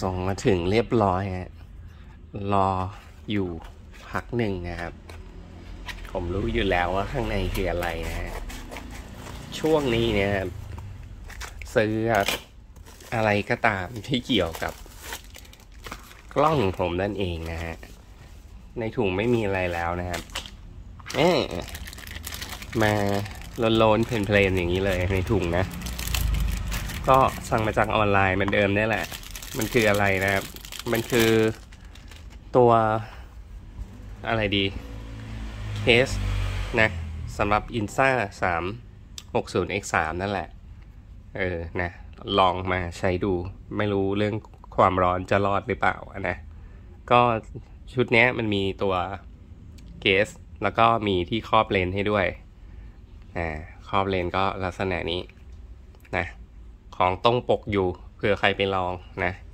ส่งมาถึงเรียบร้อยฮะรออยู่พักหนึ่งนะครับ ผมรู้อยู่แล้วว่าข้างในคืออะไรนะฮะช่วงนี้เนี่ยซื้ออะไรก็ตามที่เกี่ยวกับ กล้องของผมนั่นเองนะฮะ ในถุงไม่มีอะไรแล้วนะครับเอ๊มาโลนๆเพลนๆอย่างนี้เลยในถุงนะ ก็สั่งมาจากออนไลน์เหมือนเดิมนี่แหละ มันคืออะไรนะครับ มันคือตัวอะไรดีเคสนะสำหรับ Insa 3 60 X 3นั่นแหละ เออ นะ ลองมาใช้ดู ไม่รู้เรื่องความร้อนจะรอดหรือเปล่านะ ก็ชุดนี้มันมีตัวเกส แล้วก็มีที่ครอบเลนให้ด้วยอ่าครอบเลนก็ลักษณะนี้นะ ของตรงปกอยู่ ผื่อใครไปลองนะ